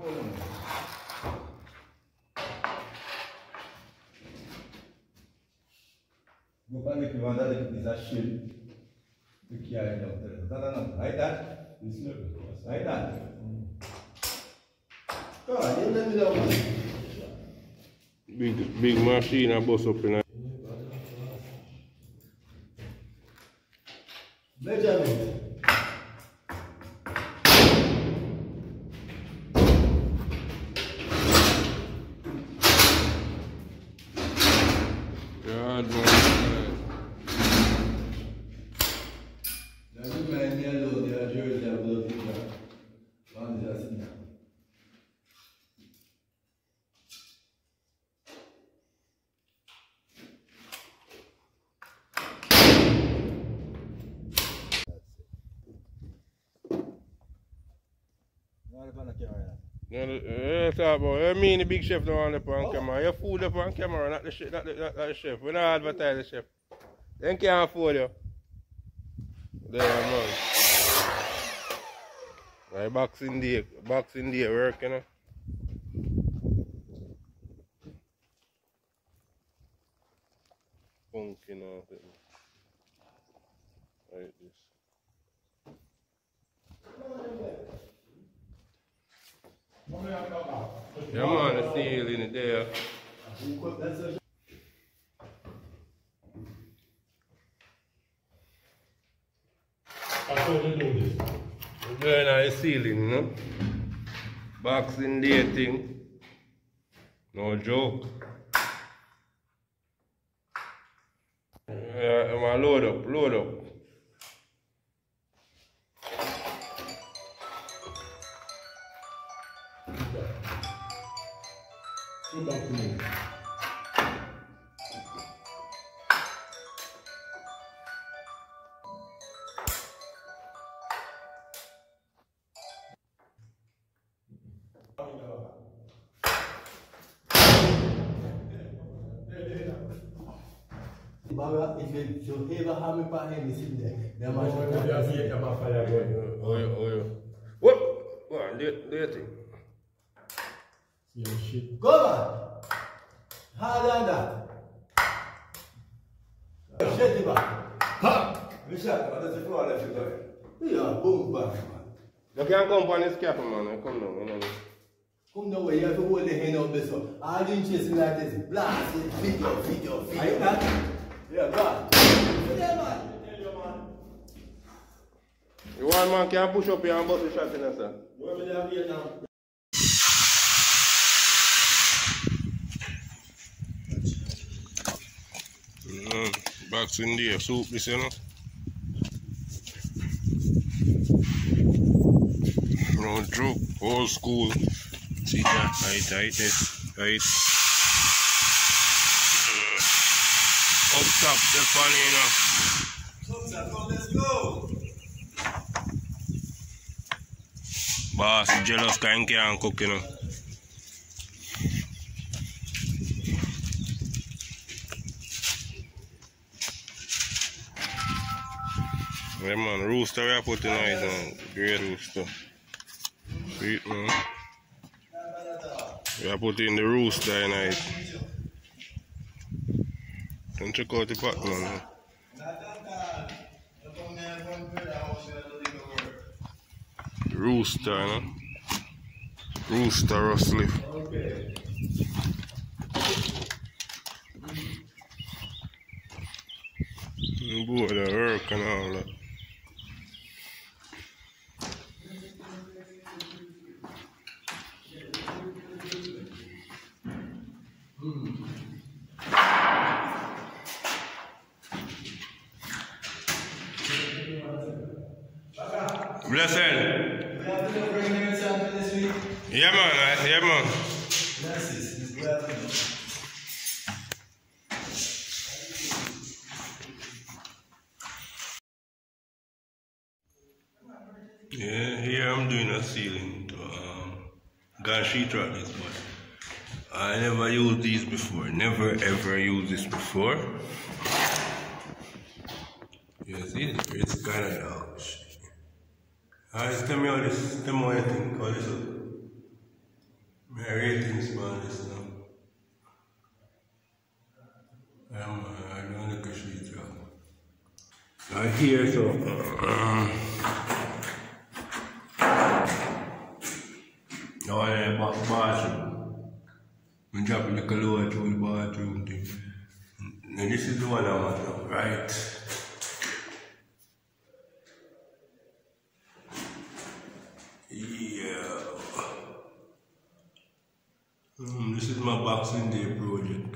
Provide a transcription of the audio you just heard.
Go find the Kiwanda, the piece of shell. The key I have there. No, no, no. Like that. Like that. Come on, you let me know. Big, big machine a bus up in a Benjamin. There are jersey I will do that. One. No, uh, talk about, uh, me and the big chef don't want to put on camera. Your food up on camera, not the, chef, not the, not the chef. We don't advertise the chef. They can't afford you. There, man. Right, boxing day, boxing day work, you know. Pumpkin or something. Like this. Yeah, man, the seal in it there. We're doing our ceiling, you know. Boxing day thing. No joke. Yeah, I'm gonna load up, load up. Baba, if you, if you ever have me for him, sitting there, them are Oh, yeah, oh, yeah. What? What? Do, do your thing. Go man! Harder than that. Shut it back. Ha! Richard, what does it feel like you doing? Yeah, boom back, man. You can't come on this cap, man. Come down, you know. Come down where you have to hold the hand up this one. All the chasing like this, blast it, video, video, video. Like that? Yeah, go on. Yeah, man. You want man can push up here and bust the shot in us, sir. Where will they have here now? Mm, boxing day, soup this, you know. No joke, old school. See that? Right, right, this, right. Up top, the funny, you know. Let's go. Boss, jealous can't cook, you know. Yeah, man, rooster we are put tonight, man. Great rooster. Sweet, man. We are putting the rooster tonight. Don't check out the pot, man. Rooster, you know. Rooster rustling. Boy, the work and all that. Blessed. Yeah, man. Yeah, man. Yeah, here I'm doing a ceiling to um, rock this, but I never used these before. Never ever used this before. See, it's kind of. Alright, tell me how this, you think, how this look. My ratings man this now. Um, I don't look at shit, yeah. I hear so. Uh, oh, yeah, bathroom. I'm dropping the lower through the bathroom thing. And this is the one I want, right? Yeah. Mm, this is my Boxing Day project.